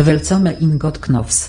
Willkommen in Gottknofs.